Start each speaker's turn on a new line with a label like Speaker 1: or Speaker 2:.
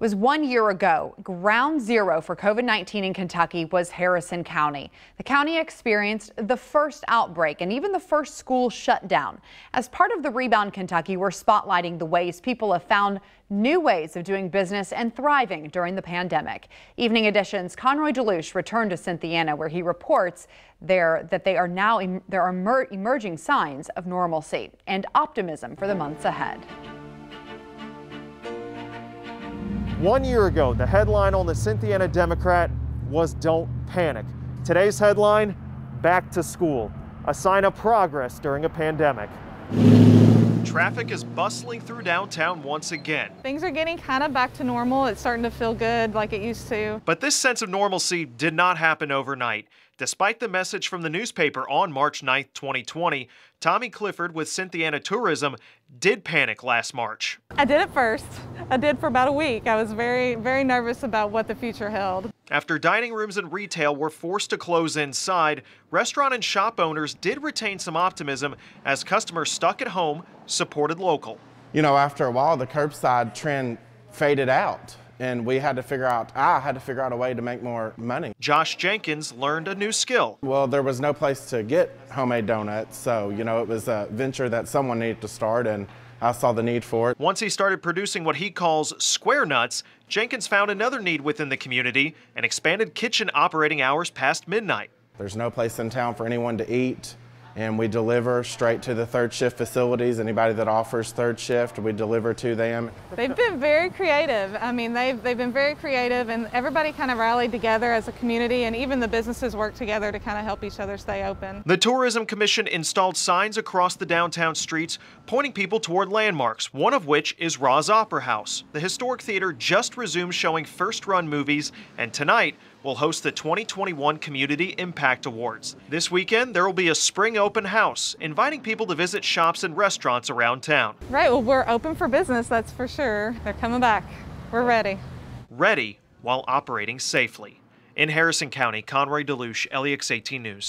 Speaker 1: It was one year ago. Ground zero for COVID 19 in Kentucky was Harrison County. The county experienced the first outbreak and even the first school shutdown. As part of the Rebound Kentucky, we're spotlighting the ways people have found new ways of doing business and thriving during the pandemic. Evening Edition's Conroy Delouche returned to Cynthiana, where he reports there that they are now there are emerging signs of normalcy and optimism for the months ahead.
Speaker 2: One year ago, the headline on the Cynthiana Democrat was Don't Panic. Today's headline, Back to School, a sign of progress during a pandemic.
Speaker 3: Traffic is bustling through downtown once again.
Speaker 4: Things are getting kind of back to normal. It's starting to feel good like it used to.
Speaker 3: But this sense of normalcy did not happen overnight. Despite the message from the newspaper on March 9, 2020, Tommy Clifford with Cynthiana Tourism did panic last March.
Speaker 4: I did at first. I did for about a week. I was very, very nervous about what the future held.
Speaker 3: After dining rooms and retail were forced to close inside, restaurant and shop owners did retain some optimism as customers stuck at home supported local.
Speaker 5: You know, after a while, the curbside trend faded out and we had to figure out, I had to figure out a way to make more money.
Speaker 3: Josh Jenkins learned a new skill.
Speaker 5: Well, there was no place to get homemade donuts, so, you know, it was a venture that someone needed to start, and I saw the need for it.
Speaker 3: Once he started producing what he calls square nuts, Jenkins found another need within the community and expanded kitchen operating hours past midnight.
Speaker 5: There's no place in town for anyone to eat and we deliver straight to the third shift facilities. Anybody that offers third shift, we deliver to them.
Speaker 4: They've been very creative. I mean, they've, they've been very creative and everybody kind of rallied together as a community and even the businesses work together to kind of help each other stay open.
Speaker 3: The Tourism Commission installed signs across the downtown streets pointing people toward landmarks, one of which is Rohs Opera House. The historic theater just resumed showing first run movies and tonight will host the 2021 Community Impact Awards. This weekend, there will be a spring open house, inviting people to visit shops and restaurants around town.
Speaker 4: Right, well, we're open for business, that's for sure. They're coming back. We're ready.
Speaker 3: Ready while operating safely. In Harrison County, Conroy Delouche, LEX 18 News.